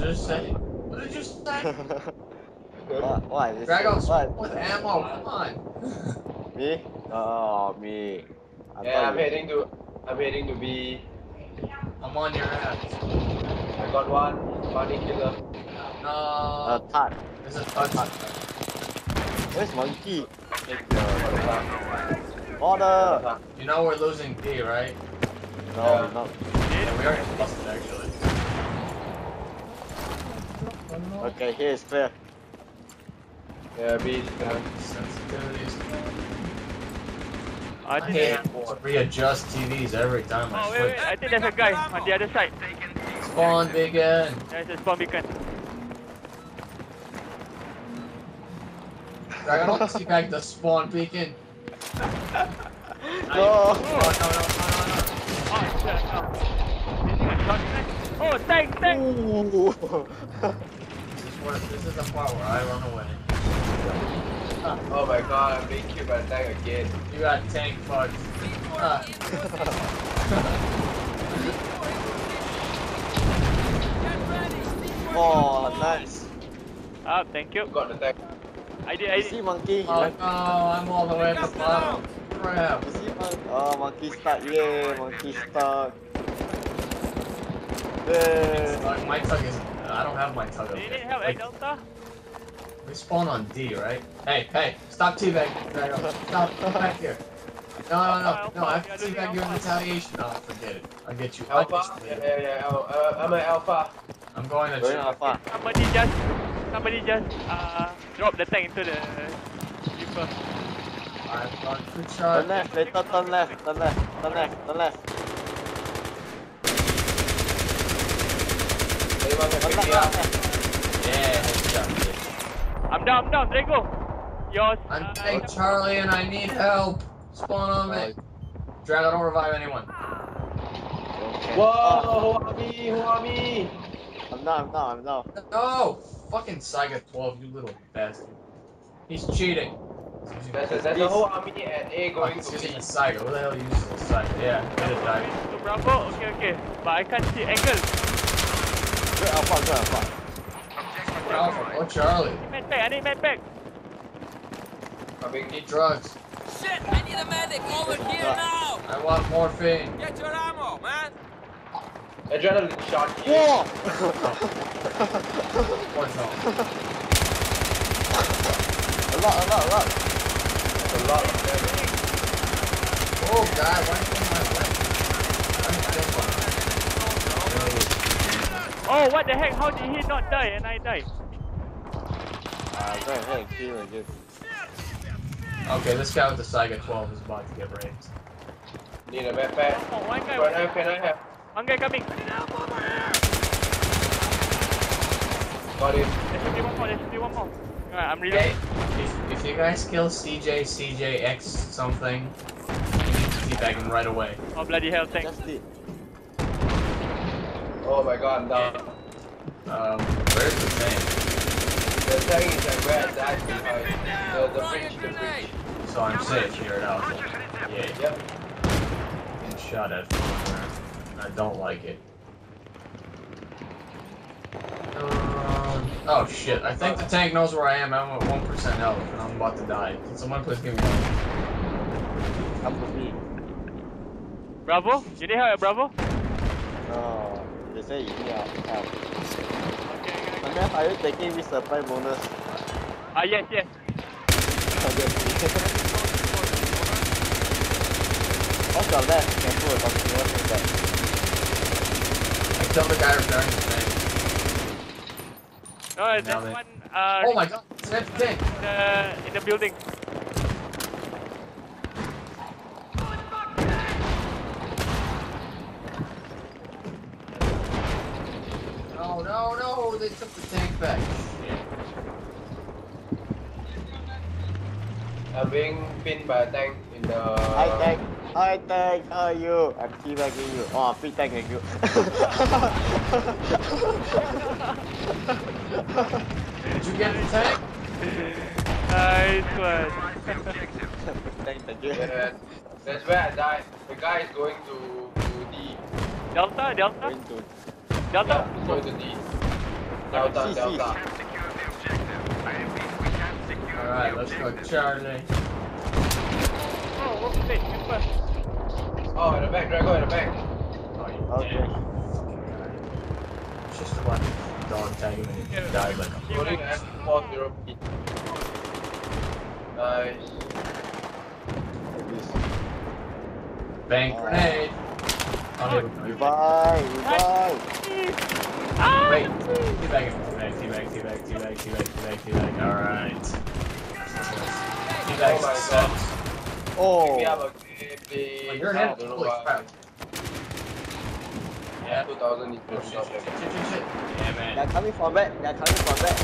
just say? What did you say? what? What? Is Drag what? with ammo, come on. Me? Oh, me. I Yeah, I'm you- heading to I'm heading to B. I'm on your ass. I got one body killer. No. Uh, Tat. There's a touch. Where's monkey? Take the for the car. Order! You know we're losing D, right? No, Yeah. not. Yeah, we already lost it actually. Okay, here is clear. Yeah, B is I I think hate there's- to readjust TVs every time I Oh, wait, switch. wait, I think there's a guy on the other side. Spawn begin. There's a spawn beacon. I don't see back the spawn beacon. No! Oh, no, no, no, no, no. Oh, shit, no. Using a shotgun. Oh, tank, tank! Ooh. This is, where, this is the part where I run away. Oh my god, I'm being killed by a tank again. You got tank bugs. Ah. oh, nice. Ah, thank you. Got the tank. I did, I You did. see monkey? Oh no, I'm all the way at the bottom. Crap. You see monkey? Oh, monkey stuck. Yay, monkey stuck. Yay. Like, my tug is. I don't have my tug up Do you there. need help, eh, Like, Delta? we spawn on D, right? Hey, hey, stop teabagging. Drago. Stop, come back here. No, no, no, no, I have to teabag you in retaliation. No, forget it. I'll get you. I'll Alpha? get Yeah, you. yeah, yeah. Al- uh, I'm an alpha. I'm going to Going check. alpha. Somebody just, somebody just, uh, drop the tank into the reaper. I'm going to Turn charge. left, later turn left, turn left, turn left, turn left. Anyone can Turn pick me left, up? left. Yeah. I'm down, I'm down, Drago. Yours. I'm uh, Charlie and I need help. Spawn on me. Drago, don't revive anyone. Okay. Whoa, Oh, who are me? Who are me? I'm not, I'm not, I'm not. No! Fucking Saiga 12, you little bastard. He's cheating. There's a, there's a whole army at A Oh, going to using B. a Saiga. Who the hell uses a Saiga? Yeah, hit it, to Bravo? Okay, okay. But I can't see angle. Good alpha, good alpha. Alpha, oh Charlie. I Med pack, I need med pack. Coming. Need drugs. Shit, I need a medic over here now! I want morphine. Get your ammo, man! Adrenaline shot. Whoa! One zone. a lot, a lot, a lot. There's a lot of them. Oh god, why are you in my way? I'm still Oh, what the heck? How did he not die and I died? Ah, go ahead, kill him again. Okay, this guy with the Saiga 12 is about to get raped. Need a backpack. Oh, one guy, Can one I, guy, can I have? one guy coming. Got it. There should be one more, there should be one more. Alright, I'm Hey, reloading. if, if you guys kill CJ, CJX something, you need to teabag him right away. Oh, bloody hell, tank. Just did. My god, I'm down. Um, where's the tank? The tank is like where I died behind. The, the bridge, the bridge. So I'm safe here at Alpha. Yeah, Yep. getting shot at from. I don't like it. Um, oh shit, I think the tank knows where I am. I'm at 1% health and I'm about to die. Can someone please give me help? Come to me. Bravo? You need help, Bravo? No, they say you need help. help. Okay, okay, okay. Are you taking this supply bonus? Ah, yes, yes. What's your left? Careful, something else is that. I killed the guy repairing the tank. No, there's one, uh, Oh my god, it's an in the, in the building. No, they took the tank back. I'm being pinned by a tank in the. Hi tank, hi tank, how are you? I'm teabagging you. Oh, I'm free tank thank you. Did you get the tank? Nice one. thank, thank you. Yeah, that's where I died. The guy is going to, to D. Delta, Delta, Going to Delta. Yeah, going to D. Delta, C, C. Delta. Alright, let's go, Charlie. Oh, wait, remember. Oh, in the back, Drago, in the back. Oh, you Okay. dead. Fucking guy. It's just about dog tag him and he died like a Holding F40 P. Nice. Like this. Oh. grenade. Oh, there we. Revive, revive. Ah! Wait, teabag him, teabag, teabag, teabag, teabag, teabag, teabag, teabag. Alright. Teabag Oh my success. Oh, We have a gameplay. Well, you're an I don't know Holy why. crap. Yeah. 2000 is Oh shit, shit, shit, shit, shit, shit. Yeah, man. they're coming from back. They're coming from back.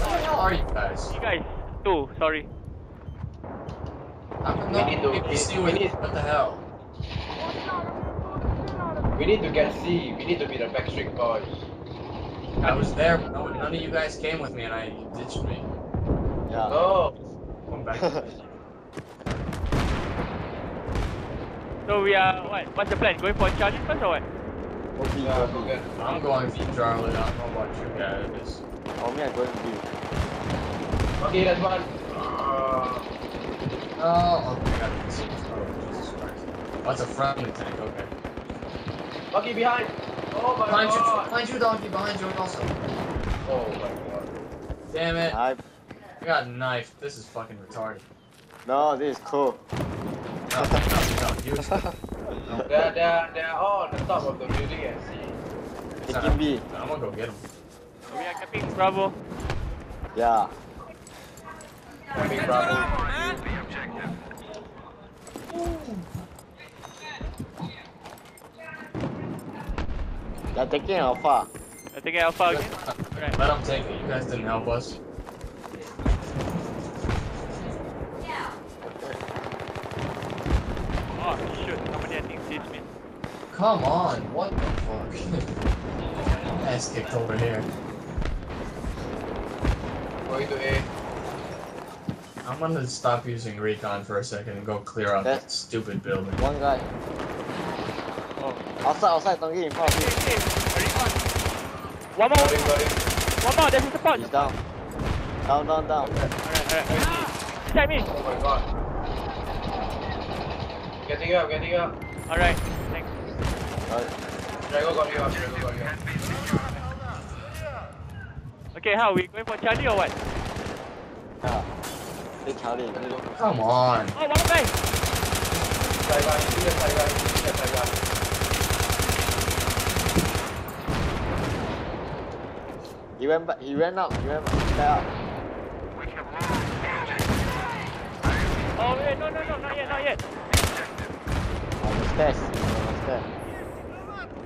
Where the hell are you guys? You guys, two, sorry. I'm We not need to- BBC we need- What the hell? We need to get C. We need to be the backstreet boys. I was there, but no, none of you guys came with me and I you ditched me. Yeah. No. Come back. So we are, what? What's the plan? Going for Charlie first or what? Okay, Yeah, go go get. I'm going for Charlie. I don't know about you guys. For me, I'm going B. Okay, that's one. Uh, Oh, okay, I got this. Oh, Jesus Christ. Oh, a friendly tank, okay. Okay, behind. Oh my Behind you, god. behind you, donkey, behind you also. Oh my god. Damn it. I, I got knifed. This is fucking retarded. no, this is cool. No, no, no, use. No, They're, they're, they're all on the top of the building and C. it's not- Taking B. I'm gonna go get him. We are capping Bravo. Yeah. Coming Get Bravo. your ammo, man. They're taking Alpha. I think Alpha again. Right. Let him take it. You guys didn't help us. Oh, shoot. Somebody I think sees me. Come on. What the fuck? Ass kicked over here. Going to A. I'm gonna stop using recon for a second and go clear out that stupid building. One guy. Outside, outside, don't get in front of Okay, me. okay. Very. One more, Got him, got him. one more. There's a support. He's down. Down, down, down. Alright, alright, alright. Ah, Beside me. Oh my god. Getting up, getting up. Alright, thanks. Right. Drago got you up, Drago got you up. Okay, how? We going for Charlie or what? Yeah. Big Charlie. Come on. Oh, one more guy. Side guy, see the side guy, see the side guy. He went back. He ran up. He ran back up. Oh, wait, no, no, no, not yet, not yet. On the stairs. On the stairs.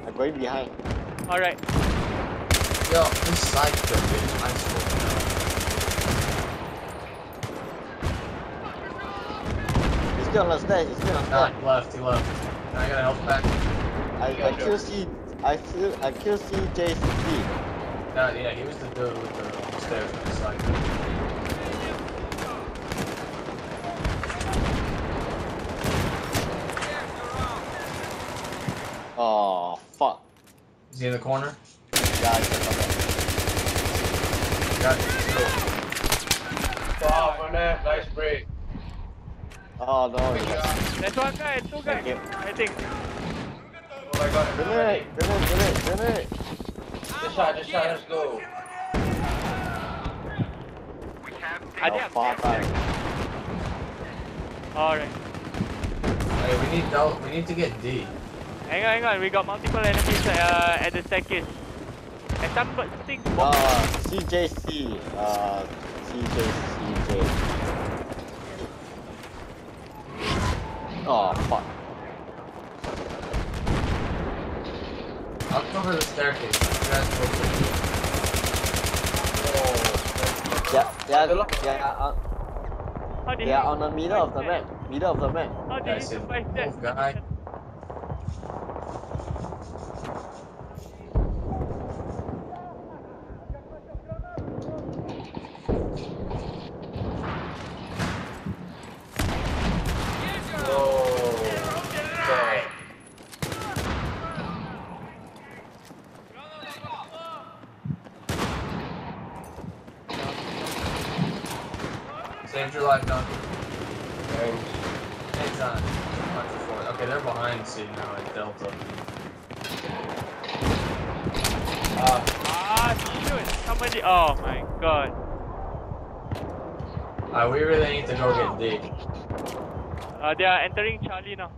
I'm going behind. Alright. Yo, this side trip is I swear. He's still on the stairs. He's still on the Nah, stairs. he left, he left. Can I get a health back? I, I kill C. I kill. I kill CJC. Nah, yeah, he was the dude with the stairs on the side. Oh fuck. Is he in the corner? Yeah, he's on the Got you. Wow, on there, nice break. Oh no. Pick it up. There's one guy and two guys. Okay. I think. Oh my god, Grenade! Grenade! Grenade! Grenade! Just shot, just shot, let's go. I think far back. Alright. Hey, we need Del- we need to get D. Hang on, hang on. We got multiple enemies uh, at the staircase. And some but things. Uh, CJC. Uh, CJ, CJ. Oh, fuck. I'll cover the staircase. You guys go for Yeah, yeah, yeah, uh, How did they are you on the middle of the map. Middle of the map. How did you in survive that? move, guy. oh, God. Saved your life, Duncan. Thanks. Anytime. Punch it forward. Okay, they're behind C now at Delta. Ah, Ah, shoot! Somebody. Oh my god. Alright, we really need to go get D. Uh, they are entering Charlie now.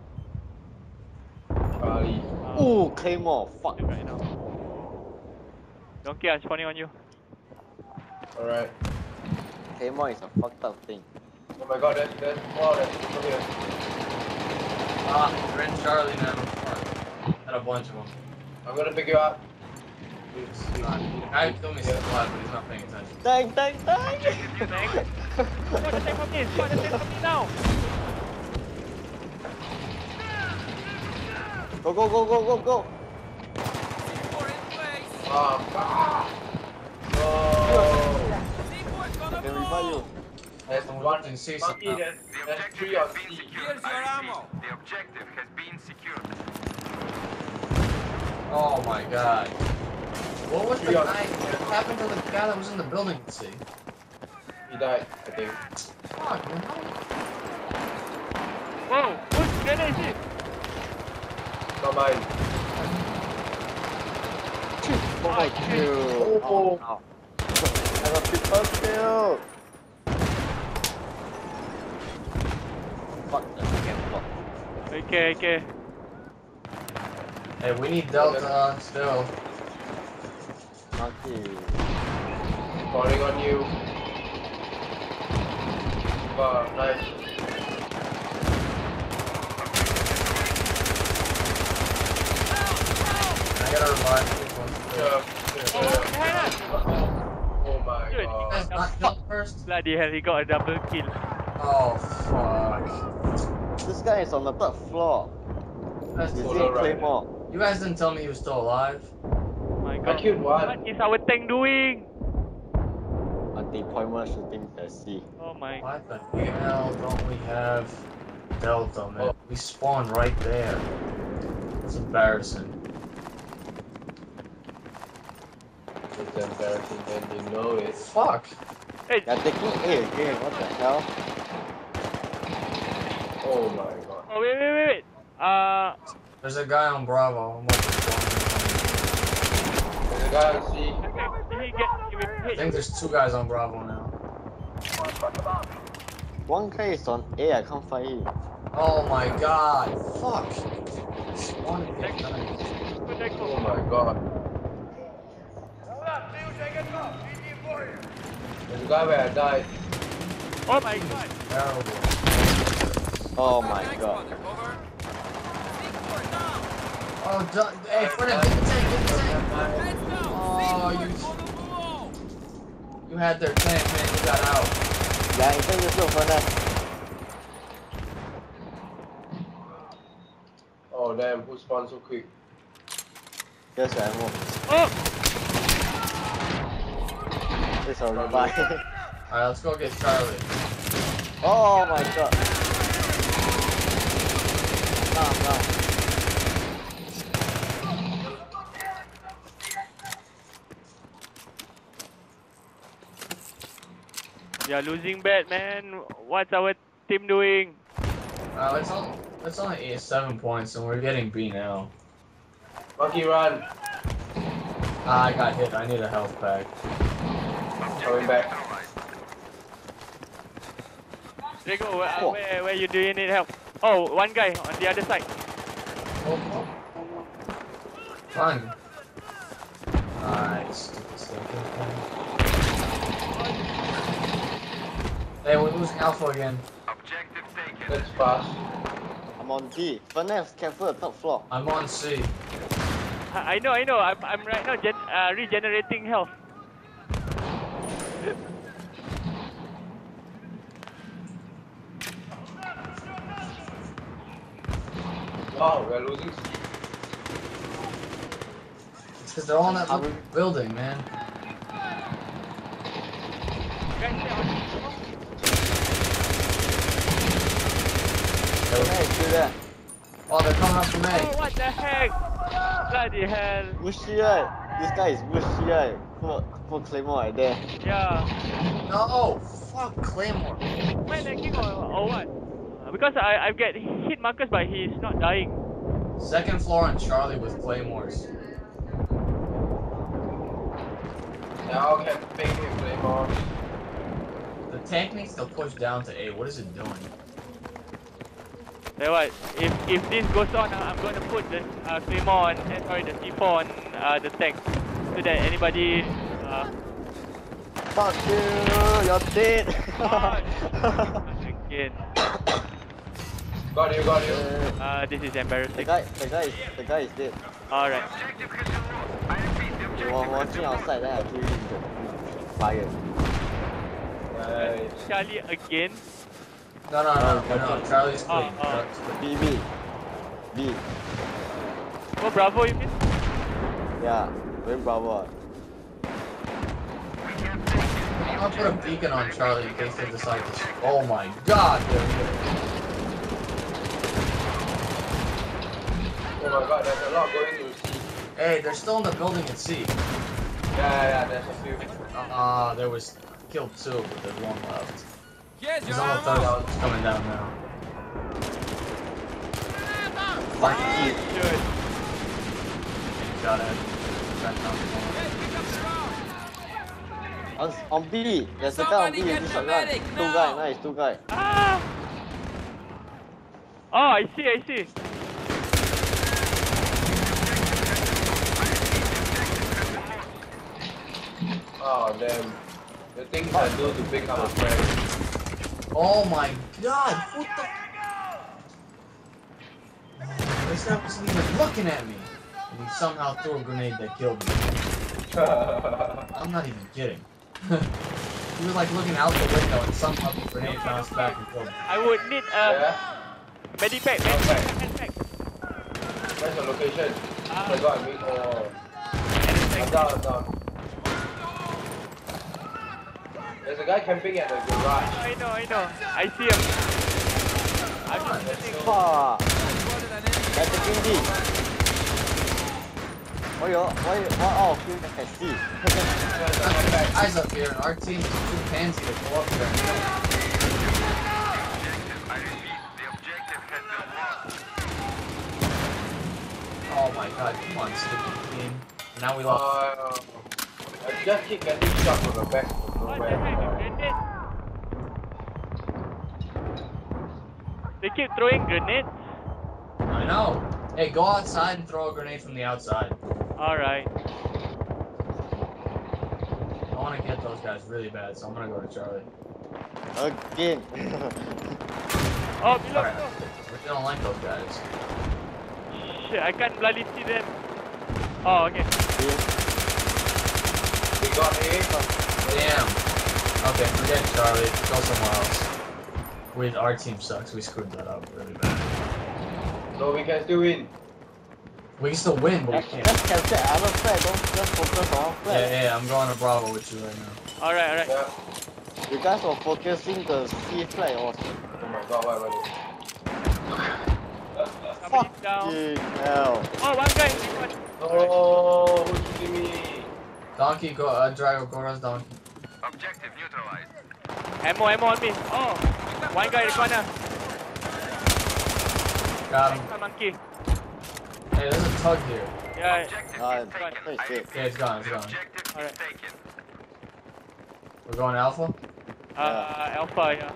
Charlie. Uh, Ooh, Claymore. Fuck. right now. Donkey, I'm spawning on you. Alright. Claymore is a fucked up thing. Oh my god, there's, there's more, there's people here. Ah, we're in Charlie now. Fuck. Had a bunch of them. I'm gonna pick you up. I killed me still alive, but he's not paying attention. Dang, dang, dang! Thanks. Squad attack from me! Squad attack from me now! go, go, go, go, go, go! C4 in place. Ah, fuck! No! C4 gonna I can revive blow. you. There's Someone one watching C monkey, somehow. there's, there's three on C. Here's your ammo. The objective has been secured. Oh my god. What was the Yeah. guy? What happened to the guy that was in the building at C? He died, I think. Fuck, man. Whoa! Whose grenade is it? Not mine. Triple kill! Oh. no. I got triple kill! Fuck the second block. Okay, okay. Hey, we need Delta still. Monkey. Falling on you. Wow, nice. I gotta revive this one. Yeah, Oh, yeah. Oh my Good. God. not killed first? Bloody hell, he got a double kill. Oh, fuck. This guy is on the third floor. That's He's Solo using rider. You guys didn't tell me he was still alive. My I god. killed one. What is our tank doing? On deployment shooting the sea. Oh my. Why the hell don't we have Delta, man? Oh. We spawn right there. It's embarrassing. It's embarrassing and you know it. Fuck. Hey, They're taking A again, what the hell? Oh my god. oh wait, wait, wait, wait. Uh, There's a guy on Bravo. I'm watching There's a guy on C. did he get I think there's two guys on Bravo now. One guy is on A, I can't find him. Oh my god. Fuck. Spawn again. Nice. Oh my god. There's a guy where I died. Oh my god. Terrible. Oh my god. mother. Over. C4 down. Oh, du- hey, Fernand, get the tank, get the tank. Oh, C4 you-. You had their tank, man. You got out. Yeah, in front of you, Fernand. Oh damn, who spawned so quick? Here's your ammo. Oh! It's a revive. Alright, let's go get Charlie. oh my god. We are losing bad, man. What's our team doing? Uh, it's only, it's only eight, seven points, and we're getting B now. Monkey run. Ah, I got hit. I need a health pack. Coming back. Diego, where, where, where you do you need help? Oh, one guy on the other side. Oh, oh. Fine. Nice. Stupid stinking thing. Hey, we're losing Alpha again. Objective taken. That's fast. I'm on D. Fernand, careful, top floor. I'm on C. I I know, I know. I'm, I'm right now gen uh, regenerating health. Wow, we're losing It's because they're all in that little building, man. Guys, stay on. Fernand is still there. Oh, they're coming up from Oh, what the heck? Bloody hell. Mushi right? this guy is bushy, right? Put, put Claymore right there. Yeah. No! Fuck Claymore. Am I lagging or, or what? Because I I get hit markers but he's not dying. Second floor on Charlie with Claymores. Now camping with Claymore. The tank needs to push down to A. What is it doing? Tell what, if if this goes on, uh, I'm gonna put the uh, claymore on, eh, sorry, the C4 on uh, the tank, so that anybody. Uh, Fuck you, you're dead. again. Got you, got you. Uh, this is embarrassing. the guy, the guy is, the guy is dead. Alright. Objective has. I repeat, the He objective was has watching outside, then I killed him fire. Nice. Charlie again. No, no, no, no, no. Charlie's Oh, oh. B, B. B. Oh, Bravo, you mean? Yeah, very bravo. I'll put a beacon on Charlie in case they decide to. Oh my god! they're here. My god, there's a lot going to see. Hey, they're still in the building at C. Yeah, yeah, yeah, there's a few. Ah, there was killed two, but there's one left. Here's He's your on the third ammo. out. He's coming down now. Fuck you. Good. Got it. Got it. Hey, pick up the round. On, on B, there's a guy on B Somebody with get this the Two guy, nice, two guy. Ah! Oh, I see, I see. Oh, damn. The things I do to become a friend. Oh my god! What the? This guy wasn't even looking at me, and he somehow threw a grenade that killed me. I'm not even kidding. he was like looking out the window, and somehow the grenade bounced back and killed me. I would need a yeah? medipack, Okay. medipack, medipack. Where's the location? Ah. Oh my god, I mean, oh. I'm Medipack. down, I'm down. There's a guy camping at the garage. I know, I know. I see him. I'm just That's shooting. so- Fuck. Spotted an enemy. That's the King D. Why you, why, why all of you can see? There's a knockback. Guys up here, and our team's too pansy to go up there him. Objective, I repeat, the objective has been lost. Oh my god, come on, stupid team. Now we lost. Uh, I just keep getting shot from the back. from What the nowhere. heck? Grenade? They keep throwing grenades? I know. Hey, go outside and throw a grenade from the outside. Alright. I want to get those guys really bad, so I'm gonna go to Charlie. Again. Oh, below, Alright. below. We don't like those guys. Shit, I can't bloody see them. Oh, okay. We got A. Damn. Okay, forget Charlie. Go somewhere else. We, our team sucks. We screwed that up really bad. No, we can still win. We can still win, but we Just can't. capture other flag, don't just focus on one Yeah, flag. yeah, yeah, I'm going to Bravo with you right now. Alright, alright. Yeah. You guys are focusing the C flag was Oh my god, what am Somebody's down. fucking hell. Oh, one guy. One. Oh, who's shooting me? Donkey, go, uh, Drago, go rush Donkey. Objective neutralized. Ammo, ammo on me. Oh, one guy in the corner. Got him. Monkey. Hey, there's a tug here. Yeah. Objective Ah, is taken. nice I hit. it's gone, it's gone. All right. We're going Alpha? Uh, Alpha, yeah.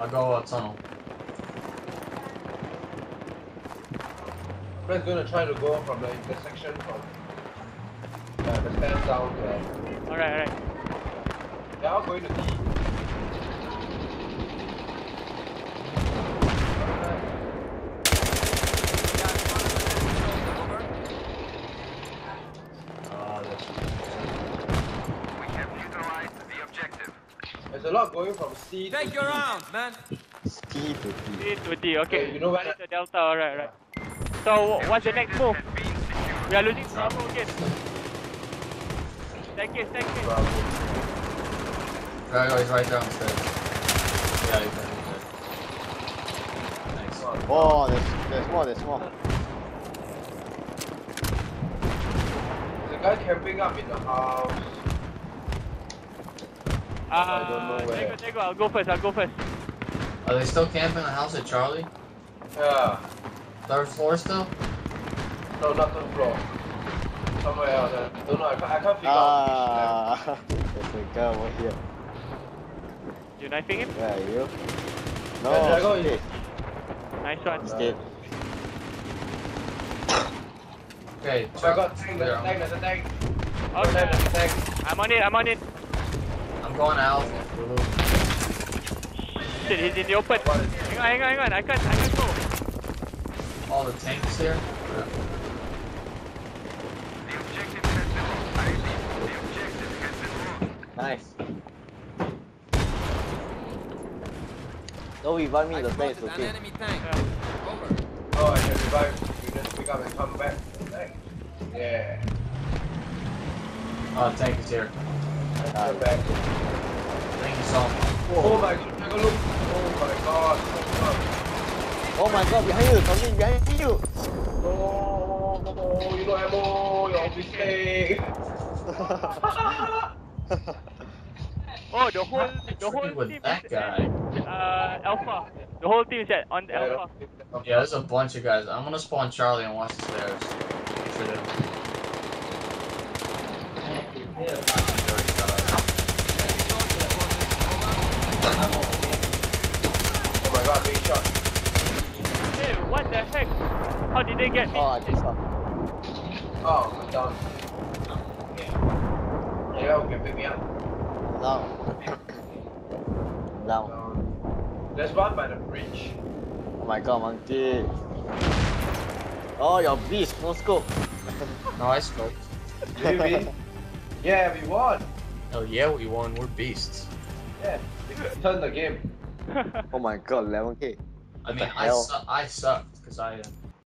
I'll go uh, tunnel. Fred's gonna try to go from the intersection from uh, the stairs down to uh, Alright, alright. They are going to D. Ah, We have neutralized the objective. There's a lot going from C to Take D. your round, man. C to D. C to D, okay. Okay, you know what? It's a Delta, alright, alright. So, what's the next move? Has been secured. We are losing Bravo again. Staircase, staircase. Bravo. Drago, he's right there on the stairs. Yeah, he's there, he's there. Thanks. Oh, there's, there's more, there's more. guy camping up in the house. Uh, I don't know there you where. go, there you go. I'll go first. I'll go first. Are they still camping in the house at Charlie? Yeah. Third floor still? No, not third floor. Somewhere else. I don't know. I can't, I can't figure out. Ah, there's a guy over here. You knifing him? Where are you? No, Yeah, Drago is- stay, Nice one. stay. Okay, which. Oh my god, tank, there's a tank, there's a tank. Okay. there's a tank. I'm on it. I'm on it. I'm going out. Shit, he's in the open. Hang on, hang on, hang on. I can't, I can't go. All the tanks here. The objective has been lost. I repeat, the objective has been lost. Nice. Don't revive me, I the tank is an okay. enemy tank. Yeah. Over. Oh, I can revive. You just pick up and come back. Tank. Yeah. Oh, tank is here. Come back. Thank you so much. Oh my god, take a look. Oh my god. Oh my god, behind you, something behind you! Oh, no, no, no, you don't know ammo, your mistake. Oh, the whole, the whole with team that is guy. at, uh, Alpha. The whole team is at on Yeah, Alpha. don't think that- Yeah, there's a bunch of guys. I'm gonna spawn Charlie and watch the stairs. Make sure they- Oh my god, big shot. Hey, what the heck? How did they get me? oh, I just saw. Oh, I'm down. Yeah, okay, pick me up. Down. Down. Down. There's one by the bridge. Oh my god, monkey. Oh, your beast, no scope. No, I scoped. Did you win? Yeah, we won. Oh yeah, we won. We're beasts. Yeah, we turned the game. Oh my god, 11k. I mean, I hell? su- I sucked because I uh,